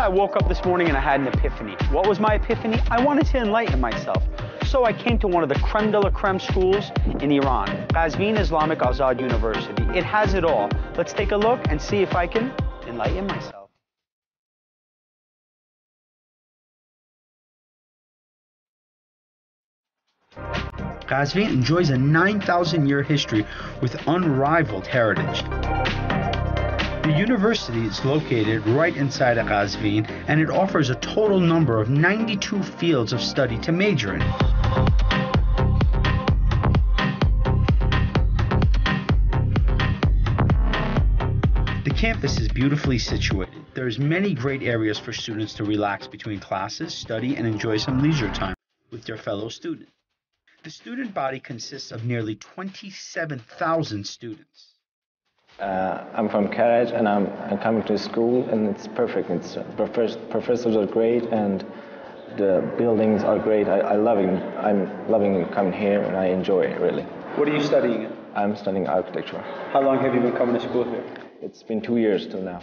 I woke up this morning and I had an epiphany. What was my epiphany? I wanted to enlighten myself. So I came to one of the creme de la creme schools in Iran, Qazvin Islamic Azad University. It has it all. Let's take a look and see if I can enlighten myself. Qazvin enjoys a 9,000 year history with unrivaled heritage. The university is located right inside of Qazvin and it offers a total number of 92 fields of study to major in. The campus is beautifully situated. There's many great areas for students to relax between classes, study, and enjoy some leisure time with their fellow students. The student body consists of nearly 27,000 students. Uh, I'm from Karaj and I'm, I'm, coming to school and it's perfect. It's, professors are great and the buildings are great. I, I love it. I'm loving coming here and I enjoy it really. What are you studying? I'm studying architecture. How long have you been coming to school here? It's been two years till now.